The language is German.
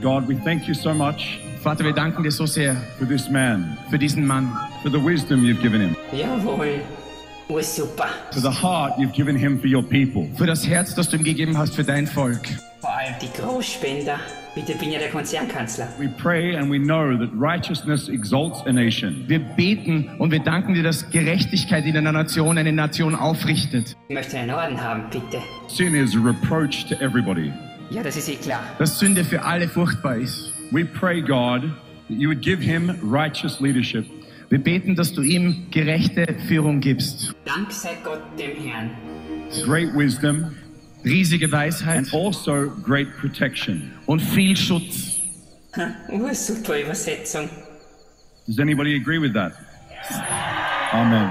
God, we thank you so much Vater, wir danken dir so sehr for this man, für diesen Mann, for the wisdom you've given him, Jawohl. Oh, super. for the heart you've given him for your people. für das Herz, das du ihm gegeben hast für dein Volk. Vor allem die Großspender. Bitte bin ja der Konzernkanzler. We pray and we know that righteousness exalts a nation. Wir beten und wir danken dir, dass Gerechtigkeit in einer Nation eine Nation aufrichtet. Ich möchte einen Orden haben, bitte. Sin is a reproach to everybody. Ja, das ist eh klar. Dass Sünde für alle furchtbar ist. We pray, God, that you would give him righteous leadership. Wir beten, dass du ihm gerechte Führung gibst. Dank sei Gott dem Herrn. great wisdom, Riesige Weisheit and also great protection. und viel Schutz. Ha, Oh, super Übersetzung. Does anybody agree with that? Amen.